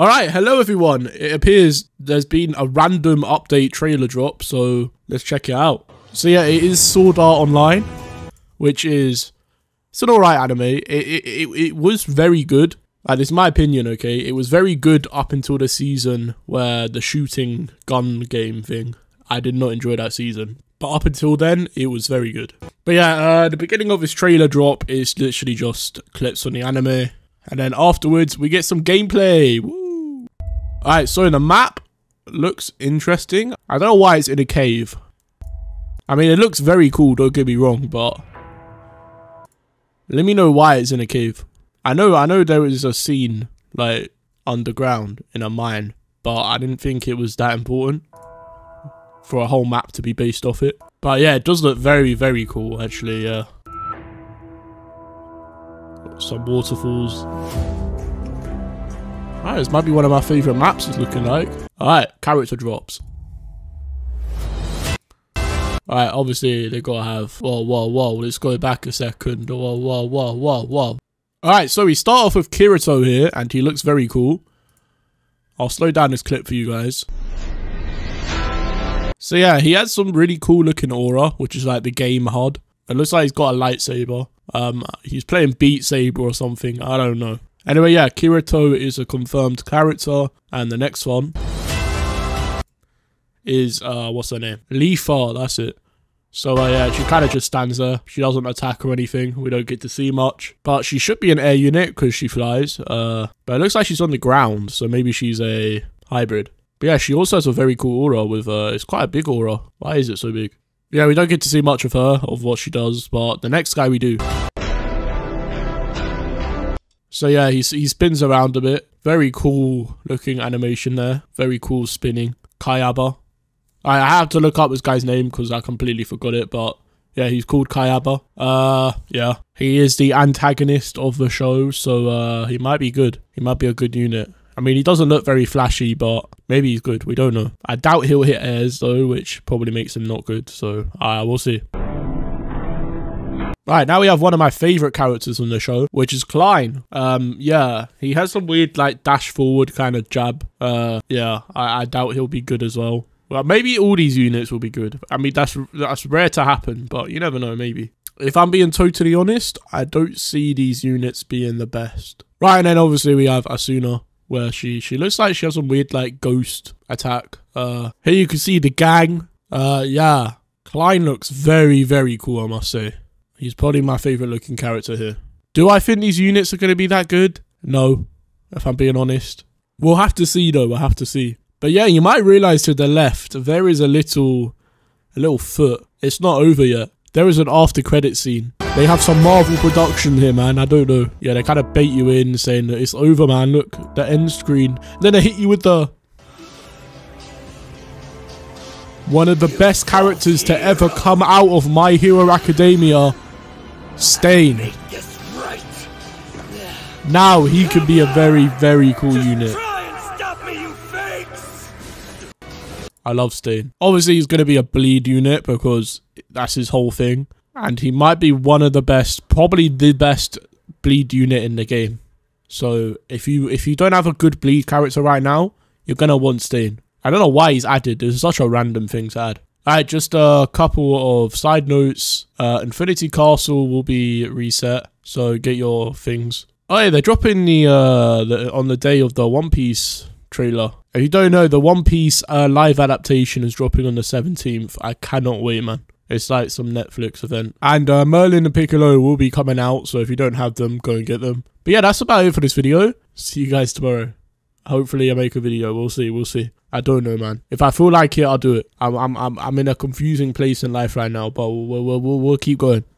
Alright, hello everyone. It appears there's been a random update trailer drop, so let's check it out. So yeah, it is Sword Art Online, which is it's an alright anime. It, it, it, it was very good. And it's my opinion, okay? It was very good up until the season where the shooting gun game thing. I did not enjoy that season. But up until then, it was very good. But yeah, uh, the beginning of this trailer drop is literally just clips on the anime. And then afterwards, we get some gameplay. Woo! Alright, so the map looks interesting. I don't know why it's in a cave. I mean, it looks very cool, don't get me wrong, but... Let me know why it's in a cave. I know, I know there is a scene, like, underground in a mine, but I didn't think it was that important for a whole map to be based off it. But yeah, it does look very, very cool, actually, yeah. Some waterfalls. Alright, this might be one of my favourite maps it's looking like. Alright, character drops. Alright, obviously they gotta have whoa whoa whoa, let's go back a second. Whoa whoa whoa whoa whoa. Alright, so we start off with Kirito here and he looks very cool. I'll slow down this clip for you guys. So yeah, he has some really cool looking aura, which is like the game HUD. It looks like he's got a lightsaber. Um, he's playing Beat Saber or something. I don't know. Anyway, yeah, Kirito is a confirmed character, and the next one is, uh, what's her name? Leafa, that's it. So, uh, yeah, she kind of just stands there. She doesn't attack or anything. We don't get to see much. But she should be an air unit because she flies. Uh, but it looks like she's on the ground, so maybe she's a hybrid. But yeah, she also has a very cool aura with, uh, it's quite a big aura. Why is it so big? Yeah, we don't get to see much of her, of what she does, but the next guy we do. So yeah, he, he spins around a bit. Very cool looking animation there. Very cool spinning. Kayaba. I, I have to look up this guy's name because I completely forgot it, but yeah, he's called Kayaba. Uh, yeah. He is the antagonist of the show, so uh, he might be good. He might be a good unit. I mean, he doesn't look very flashy, but maybe he's good. We don't know. I doubt he'll hit airs, though, which probably makes him not good, so uh, we'll see. Right, now we have one of my favourite characters on the show, which is Klein. Um, yeah, he has some weird, like, dash forward kind of jab. Uh, yeah, I, I doubt he'll be good as well. Well, maybe all these units will be good. I mean, that's that's rare to happen, but you never know, maybe. If I'm being totally honest, I don't see these units being the best. Right, and then obviously we have Asuna, where she, she looks like she has some weird, like, ghost attack. Uh, here you can see the gang. Uh, yeah, Klein looks very, very cool, I must say. He's probably my favourite looking character here. Do I think these units are going to be that good? No, if I'm being honest. We'll have to see though, we'll have to see. But yeah, you might realise to the left, there is a little, a little foot. It's not over yet. There is an after credit scene. They have some Marvel production here, man. I don't know. Yeah, they kind of bait you in saying that it's over, man. Look, the end screen. then they hit you with the one of the best characters to ever come out of My Hero Academia Stain. Now he could be a very, very cool unit. I love Stain. Obviously, he's going to be a bleed unit because that's his whole thing. And he might be one of the best, probably the best bleed unit in the game. So if you if you don't have a good bleed character right now, you're going to want Stain. I don't know why he's added. Is such a random thing to add. Alright, just a couple of side notes. Uh, Infinity Castle will be reset, so get your things. Oh yeah, they're dropping the, uh, the on the day of the One Piece trailer. If you don't know, the One Piece uh, live adaptation is dropping on the 17th. I cannot wait, man. It's like some Netflix event. And uh, Merlin and Piccolo will be coming out, so if you don't have them, go and get them. But yeah, that's about it for this video. See you guys tomorrow. Hopefully I make a video. We'll see. We'll see. I don't know, man. If I feel like it, I'll do it. I'm I'm I'm I'm in a confusing place in life right now, but we'll we'll we'll, we'll keep going.